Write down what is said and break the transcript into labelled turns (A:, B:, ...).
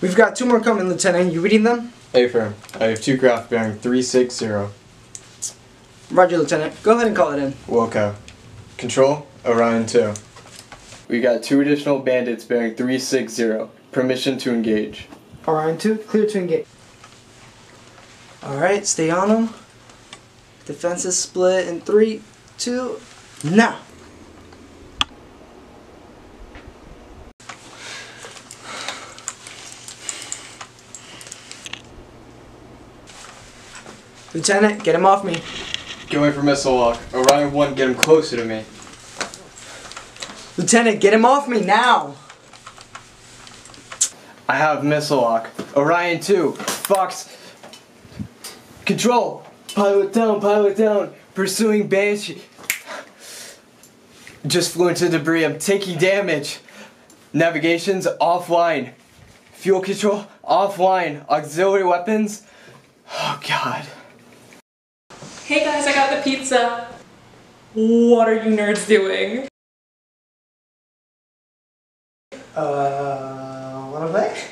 A: We've got two more coming, Lieutenant. You reading them?
B: Affirm. I have two craft bearing 360.
A: Roger, Lieutenant. Go ahead and call it in.
B: Wilco. Control, Orion 2. We got two additional bandits bearing 360. Permission to engage.
A: Orion 2, clear to engage. Alright, stay on them. Defense is split in 3, 2, now! Lieutenant, get him off me.
B: Get away from missile lock. Orion 1, get him closer to me.
A: Lieutenant, get him off me now!
B: I have missile lock. Orion 2, Fox. Control. Pilot down, pilot down. Pursuing Banshee. Just flew into debris. I'm taking damage. Navigation's offline. Fuel control offline. Auxiliary weapons. Oh god.
C: Hey guys, I got the pizza. What are you nerds doing?
A: Uh, wanna play?